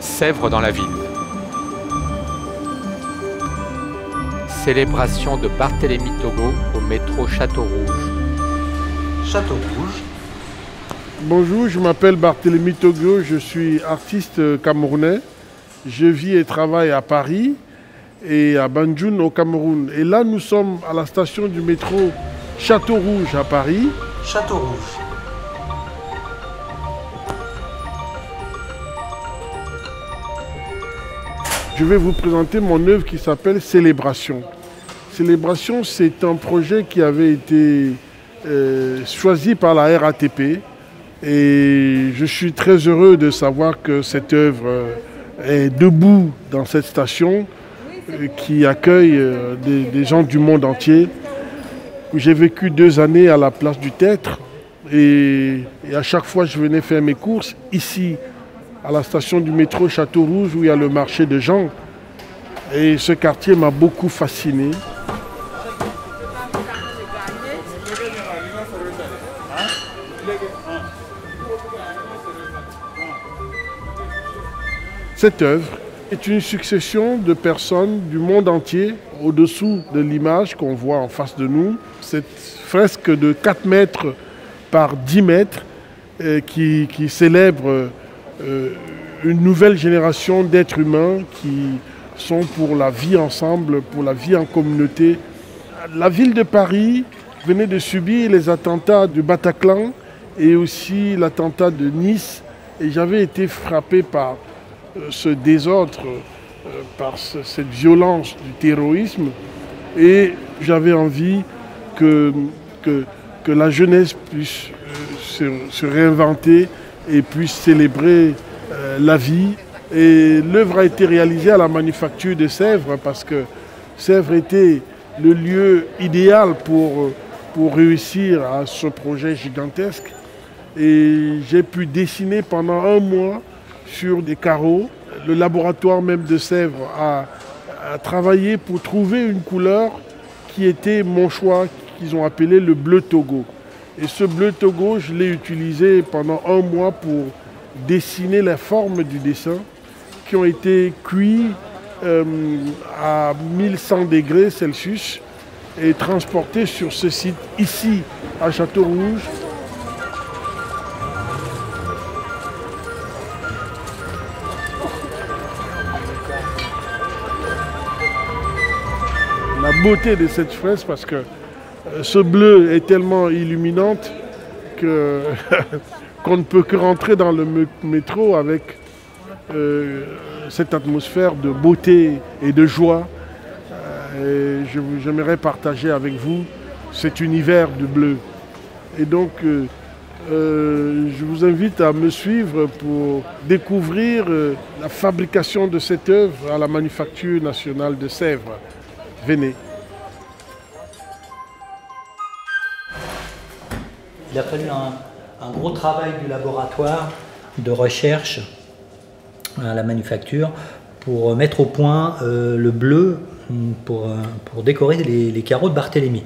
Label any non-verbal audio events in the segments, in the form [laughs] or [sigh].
Sèvres dans la ville. Célébration de Barthélemy Togo au métro Château Rouge. Château Rouge. Bonjour, je m'appelle Barthélemy Togo, je suis artiste camerounais. Je vis et travaille à Paris et à Banjul au Cameroun. Et là, nous sommes à la station du métro Château Rouge à Paris. Château Rouge. Je vais vous présenter mon œuvre qui s'appelle Célébration. Célébration, c'est un projet qui avait été euh, choisi par la RATP. Et je suis très heureux de savoir que cette œuvre euh, est debout dans cette station euh, qui accueille des, gens du monde entier. J'ai vécu deux années à la place du Têtre et, et à chaque fois je venais faire mes courses ici à la station du métro Château Rouge où il y a le marché de Jean. Et ce quartier m'a beaucoup fasciné. Cette œuvre est une succession de personnes du monde entier au-dessous de l'image qu'on voit en face de nous. Cette fresque de 4 mètres par 10 mètres euh, qui, qui, célèbre euh, une nouvelle génération d'êtres humains qui sont pour la vie ensemble, pour la vie en communauté. La ville de Paris venait de subir les attentats du Bataclan et aussi l'attentat de Nice et j'avais été frappé par ce désordre, euh, par cette violence du terrorisme et j'avais envie que, que, la jeunesse puisse euh, se, se, réinventer et puisse célébrer euh, la vie. Et l'œuvre a été réalisée à la manufacture de Sèvres parce que Sèvres était le lieu idéal pour, pour réussir à ce projet gigantesque. Et j'ai pu dessiner pendant un mois sur des carreaux. Le laboratoire même de Sèvres a, a, travaillé pour trouver une couleur qui était mon choix, qu'ils ont appelé le bleu Togo. Et ce bleu Togo, je l'ai utilisé pendant un mois pour dessiner les formes du dessin qui ont été cuits euh, à 1100 degrés Celsius et transportés sur ce site ici à Château Rouge. La beauté de cette fresque parce que ce bleu est tellement illuminante [laughs] qu'on ne peut que rentrer dans le métro avec euh, cette atmosphère de beauté et de joie. Euh, j'aimerais partager avec vous cet univers du bleu. Et donc, euh, euh, je vous invite à me suivre pour découvrir la fabrication de cette œuvre à la Manufacture nationale de Sèvres. Venez. Il a fallu un, gros travail du laboratoire de recherche à la manufacture pour mettre au point euh, le bleu pour, pour décorer les, carreaux de Barthélemy.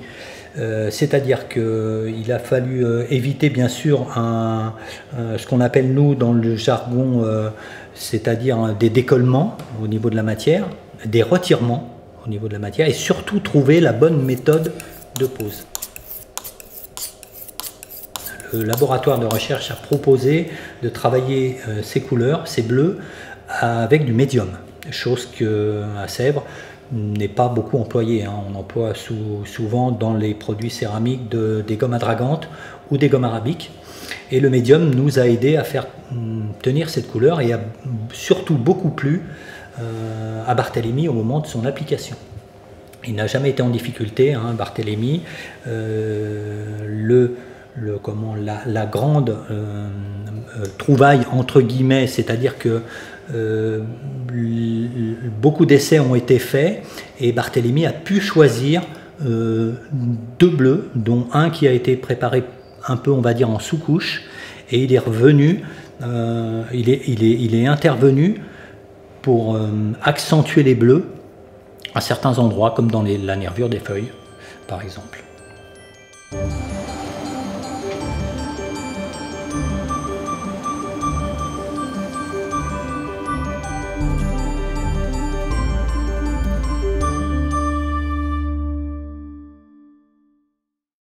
Euh, C'est-à-dire qu'il a fallu euh, éviter bien sûr ce qu'on appelle nous dans le jargon, euh, c'est-à-dire des décollements au niveau de la matière, des retirements au niveau de la matière et surtout trouver la bonne méthode de pose. Laboratoire de recherche a proposé de travailler euh, ces couleurs, ces bleus, avec du médium, chose que à Sèvres n'est pas beaucoup employée. Hein. On emploie sou souvent dans les produits céramiques de, des gommes adragantes ou des gommes arabiques. Et le médium nous a aidé à faire tenir cette couleur et a surtout beaucoup plu euh, à Barthélemy au moment de son application. Il n'a jamais été en difficulté, hein, Barthélemy. Euh, le, le, comment, la, grande euh, euh, trouvaille, entre guillemets, c'est-à-dire que euh, beaucoup d'essais ont été faits et Barthélemy a pu choisir deux bleus, dont un qui a été préparé un peu, on va dire, en sous-couche, et il est revenu, il, est, il, est, il est intervenu pour accentuer les bleus à certains endroits, comme dans la nervure des feuilles, par exemple.